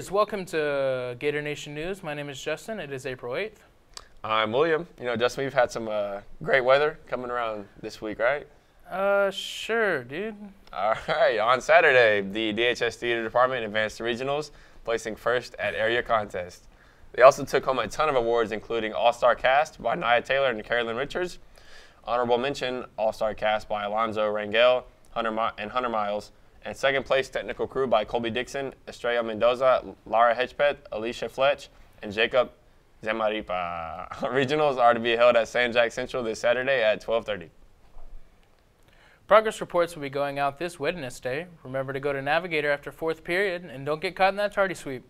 viewers, welcome to Gator Nation News. My name is Justin. It is April 8th. I'm William. You know, Justin, we've had some uh, great weather coming around this week, right? Uh, sure, dude. All right. On Saturday, the DHS Theater Department advanced to regionals, placing first at area contest. They also took home a ton of awards, including All Star Cast by Nia Taylor and Carolyn Richards, Honorable Mention All Star Cast by Alonzo Rangel Hunter and Hunter Miles, and second place Technical Crew by Colby Dixon, Estrella Mendoza, Lara Hedgepeth, Alicia Fletch, and Jacob Zamaripa. Regionals are to be held at San Jac Central this Saturday at 12:30. Progress reports will be going out this Wednesday. Remember to go to Navigator after fourth period and don't get caught in that tardy sweep.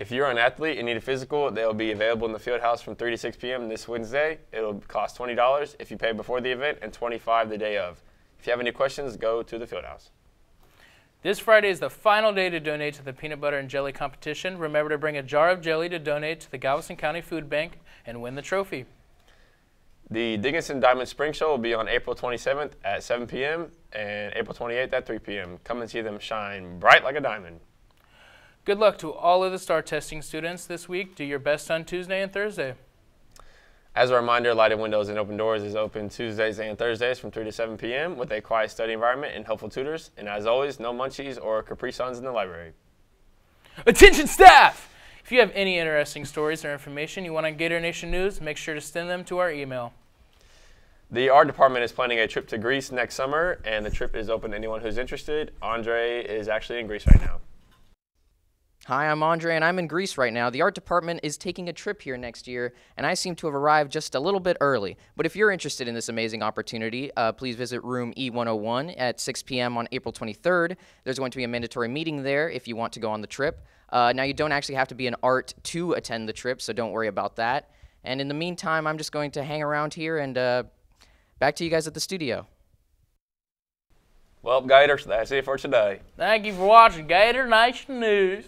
If you're an athlete and need a physical, they'll be available in the field house from 3 to 6 p.m. this Wednesday. It'll cost $20 if you pay before the event and 25 the day of. If you have any questions, go to the field house. This Friday is the final day to donate to the peanut butter and jelly competition. Remember to bring a jar of jelly to donate to the Galveston County Food Bank and win the trophy. The Dickinson Diamond Spring Show will be on April 27th at 7 p.m. and April 28th at 3 p.m. Come and see them shine bright like a diamond. Good luck to all of the STAR testing students this week. Do your best on Tuesday and Thursday. As a reminder, Lighted Windows and Open Doors is open Tuesdays and Thursdays from 3 to 7 p.m. with a quiet study environment and helpful tutors. And as always, no munchies or Capri Suns in the library. Attention staff! If you have any interesting stories or information you want on Gator Nation News, make sure to send them to our email. The art department is planning a trip to Greece next summer, and the trip is open to anyone who's interested. Andre is actually in Greece right now. Hi, I'm Andre, and I'm in Greece right now. The art department is taking a trip here next year, and I seem to have arrived just a little bit early. But if you're interested in this amazing opportunity, uh, please visit room E101 at 6 p.m. on April 23rd. There's going to be a mandatory meeting there if you want to go on the trip. Uh, now, you don't actually have to be an art to attend the trip, so don't worry about that. And in the meantime, I'm just going to hang around here and uh, back to you guys at the studio. Well, Gators, that's it for today. Thank you for watching Gator Nation News.